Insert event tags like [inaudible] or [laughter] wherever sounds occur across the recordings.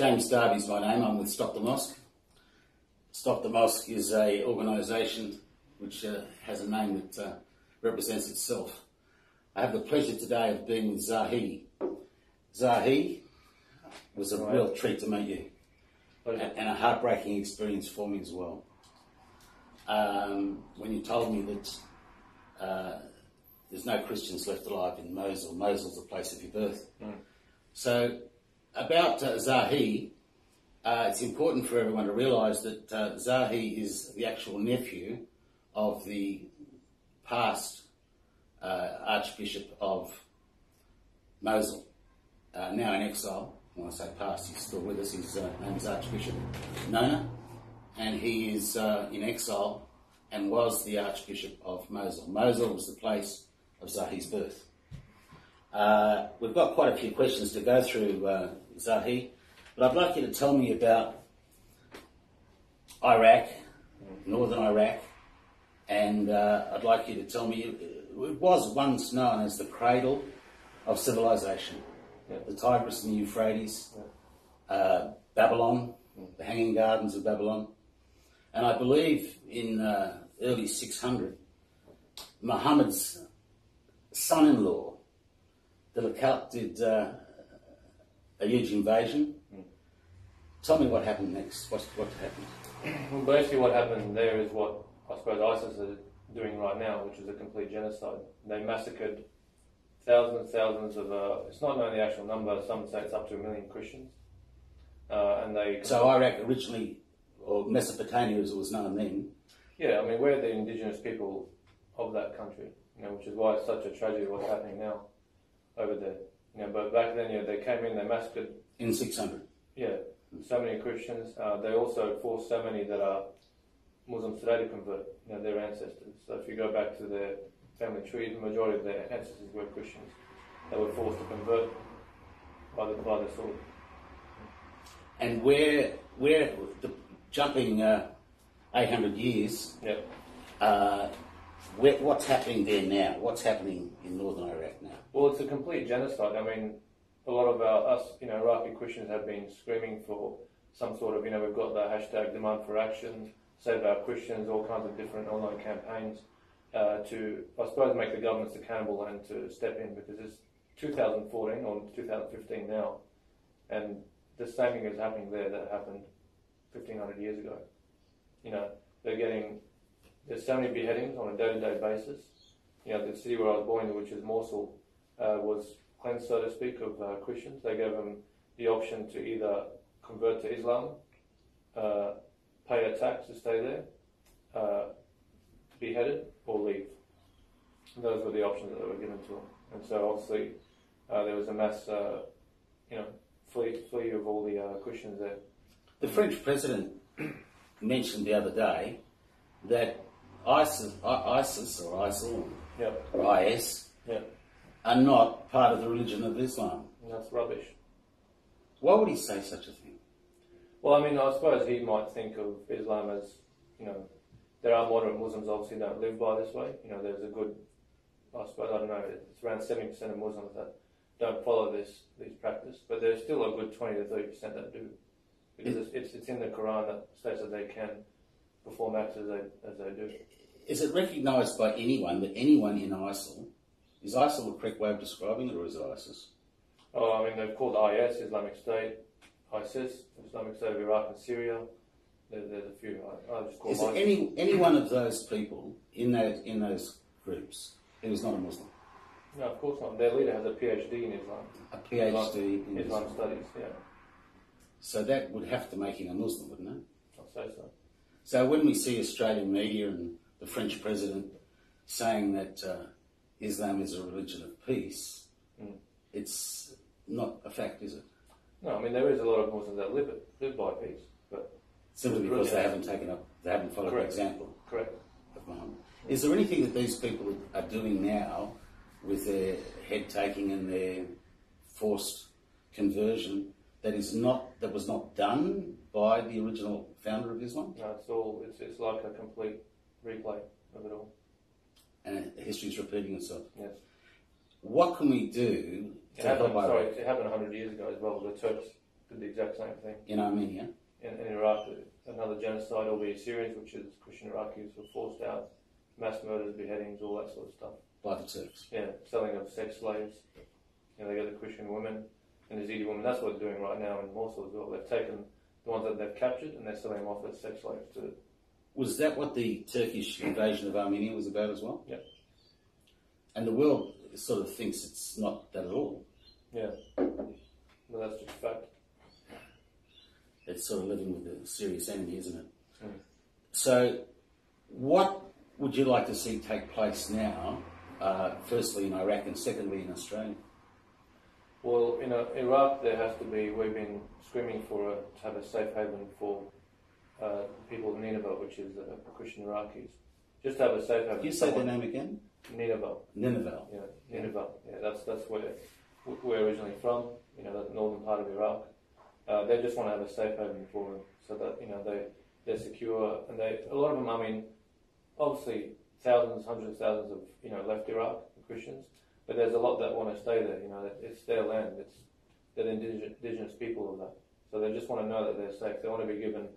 James Darby is my name. I'm with Stop the Mosque. Stop the Mosque is a organisation which uh, has a name that uh, represents itself. I have the pleasure today of being with Zahee. Zahee was a Right. real treat to meet you and, and a heartbreaking experience for me as well. Um, when you told me that uh, there's no Christians left alive in Mosul, Mosul's the place of your birth. So, about uh, Zahee, uh, it's important for everyone to realise that uh, Zahee is the actual nephew of the past uh, Archbishop of Mosul, uh, now in exile. When I say past, he's still with us. His uh, name is Archbishop Nona, and he is in exile and was the Archbishop of Mosul. Mosul was the place of Zahee's birth. Uh, we've got quite a few questions to go through, uh, Zahee, but I'd like you to tell me about Iraq, northern Iraq, and uh, I'd like you to tell me it was once known as the cradle of civilization. Yeah. The Tigris and the Euphrates, uh, Babylon, the Hanging Gardens of Babylon, and I believe in uh, early 600, Muhammad's son-in-law did, a, did uh, a huge invasion. Tell me what happened next. What, what happened? Well, basically, what happened there is what I suppose ISIS are doing right now, which is a complete genocide. They massacred thousands and thousands of. Uh, it's not known the actual number. Some say it's up to a million Christians, uh, and they. So Iraq originally, or Mesopotamia as it was known then, Yeah, I mean, we're the indigenous people of that country, you know, which is why it's such a tragedy what's happening now over there. You know, but back then, you know, they came in, they massacred, in 600. yeah, so many Christians. Uh, they also forced so many that are Muslims today to convert, you know, their ancestors. So if you go back to their family tree, the majority of their ancestors were Christians. They were forced to convert by the, by the sword. And where, where the, jumping uh, 800 years, Yeah. uh, where, what's happening there now? What's happening in northern Iraq now? Well, it's a complete genocide. I mean, a lot of our, us, you know, Iraqi Christians have been screaming for some sort of, you know, we've got the hashtag demand for action, save our Christians, all kinds of different online campaigns uh, to, I suppose, make the governments accountable and to step in because it's 2014 or 2015 now, and the same thing is happening there that happened 1500 years ago. You know, they're getting, there's so many beheadings on a day-to-day basis. You know, the city where I was born, which is Mosul, uh, was cleansed, so to speak, of uh, Christians. They gave them the option to either convert to Islam, uh, pay a tax to stay there, uh, beheaded, or leave. Those were the options that were given to them. And so obviously uh, there was a mass, uh, you know, flee, flee of all the Christians there. The French president [clears throat] mentioned the other day that ISIS, ISIS or ISIL Yep, or IS yep. are not part of the religion of Islam. That's rubbish. Why would he say such a thing? Well, I mean, I suppose he might think of Islam as, you know, there are moderate Muslims obviously don't live by this way. You know, there's a good, I suppose, I don't know, it's around 70% of Muslims that don't follow this, these practice, but there's still a good 20 to 30% that do. Because it's, it's, it's in the Quran that states that they can perform acts as they, as they do. Is it recognised by anyone that anyone in ISIL, is ISIL the correct way of describing it or is it ISIS? Oh, I mean, they've called IS, Islamic State, ISIS, Islamic State of Iraq and Syria. There, there's a few. I, I just call Is there any, any one of those people in those, in those groups who is not a Muslim? No, of course not. Their leader has a PhD in Islam. A PhD in Islam Islam. studies, yeah. So that would have to make him a Muslim, wouldn't it? I'll say so. So when we see Australian media and the French president saying that uh, Islam is a religion of peace, Mm. it's not a fact, is it? No, I mean there is a lot of Muslims that live it, live by peace, but Simply because they haven't taken up, they haven't followed the Correct. example correct. of Muhammad. Is there anything that these people are doing now with their head taking and their forced conversion that is not that was not done by the original founder of Islam? No, it's all it's, it's like a complete replay of it all. And history is repeating itself. Yes. What can we do It to happened, sorry, it happened hundred years ago as well. The Turks did the exact same thing. In Armenia? In, in Iraq, another genocide, all the Assyrians, which is Christian Iraqis, were forced out, mass murders, beheadings, all that sort of stuff. By the Turks? Yeah, selling of sex slaves. You know, they got the Christian women and the Yazidi women. That's what they're doing right now in Mosul as well. They've taken the ones that they've captured and they're selling them off as sex slaves to. Was that what the Turkish invasion of Armenia was about as well? Yeah. And the world sort of thinks it's not that at all. Yeah. Well, that's just fact. It's sort of living with a serious enemy, isn't it? Mm. So, what would you like to see take place now? Uh, firstly, in Iraq, and secondly, in Australia. Well, in uh, Iraq, there has to be. We've been screaming for a, to have a safe haven for uh, people of Nineveh, which is uh, Christian Iraqis. Just to have a safe haven. Can you say their name again? Nineveh. Nineveh. Yeah, Nineveh. Yeah, that's that's where we're originally from. You know, the northern part of Iraq. Uh, they just want to have a safe haven for them, so that you know they they're secure, and they a lot of them. I mean, obviously thousands, hundreds of thousands of you know left Iraq Christians, but there's a lot that want to stay there. You know, it's their land. It's they're the indigenous, indigenous people of that, so they just want to know that they're safe. They want to be given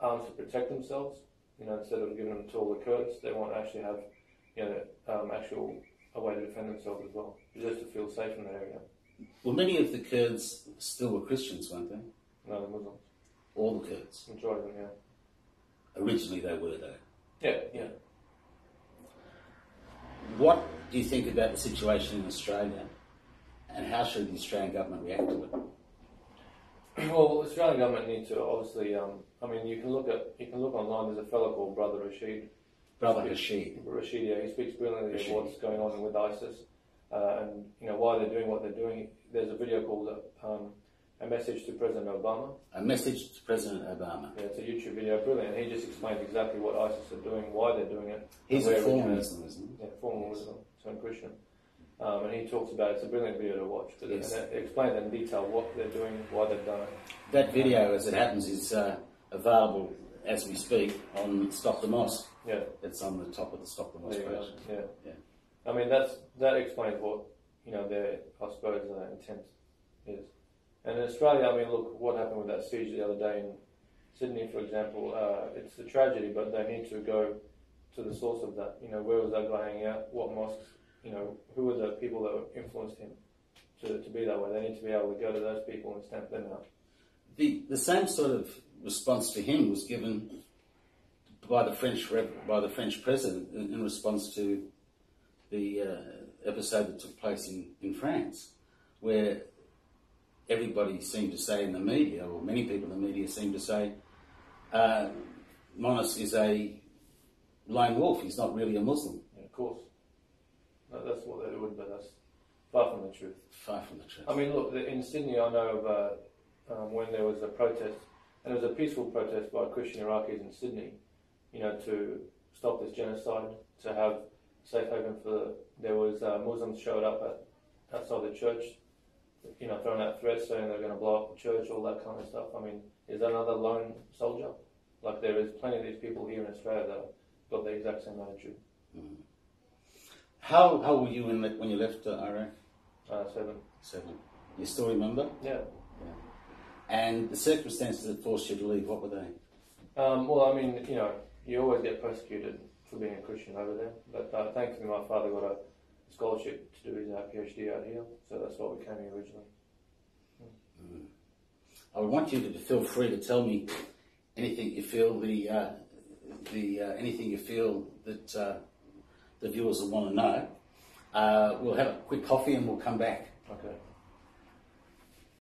arms to protect themselves. You know, instead of giving them to all the Kurds, they want to actually have you know um, actual a way to defend themselves as well, just to feel safe in that area. Well, many of the Kurds still were Christians, weren't they? No, the Muslims. All the Kurds. Majority of them, yeah. Originally, they were though. Yeah, yeah. What do you think about the situation in Australia, and how should the Australian government react to it? Well, the Australian government needs to obviously. Um, I mean, you can look at you can look online. There's a fellow called Brother Rachid. Brother Rachid. Rachid, yeah, he speaks brilliantly Rachid. of what's going on with ISIS uh, and you know why they're doing what they're doing. There's a video called um, "A Message to President Obama." A message to President Obama. Yeah, it's a YouTube video, brilliant. He just explains exactly what ISIS are doing, why they're doing it. He's a former. Muslim, isn't he? Yeah, former Muslim, so Christian. Um, and he talks about it's a brilliant video to watch. But Yes. and it explains in detail what they're doing, why they've done it. That video, as it happens, is uh, available as we speak on Stop the Mosque. Yeah. It's on the top of the Stop the Mosque There you go. page. Yeah. Yeah. I mean, that's that explains what you know their, I suppose, uh, intent is. And in Australia, I mean, look what happened with that siege the other day in Sydney, for example. Uh, it's a tragedy, but they need to go to the source of that. You know, where was that guy hanging out? What mosques? You know, who were the people that influenced him to, to be that way? They need to be able to go to those people and stamp them out. The, the same sort of response to him was given by the French by the French president in, in response to the uh, episode that took place in, in France, where everybody seemed to say in the media, or many people in the media seemed to say, uh, Monis is a lone wolf. He's not really a Muslim. Yeah, of course, no, that's what they would, but that's far from the truth. Far from the truth. I mean, look, in Sydney, I know of uh, um, when there was a protest, and it was a peaceful protest by Christian Iraqis in Sydney, you know, to stop this genocide, to have safe haven for. There was uh, Muslims showed up at outside the church, you know, throwing out threats saying they're going to blow up the church, all that kind of stuff. I mean, is that another lone soldier? Like there is plenty of these people here in Australia that have got the exact same attitude. Mm. How, how were you when, when you left uh, Iraq? Uh, seven, Seven. You still remember? yeah. And the circumstances that forced you to leave, what were they? Um, well, I mean, you know, you always get persecuted for being a Christian over there. But uh, thankfully, my father got a scholarship to do his uh, PhD out here, so that's why we came here originally. I would want you to feel free to tell me anything you feel the uh, the uh, anything you feel that uh, the viewers will want to know. Uh, we'll have a quick coffee and we'll come back. Okay.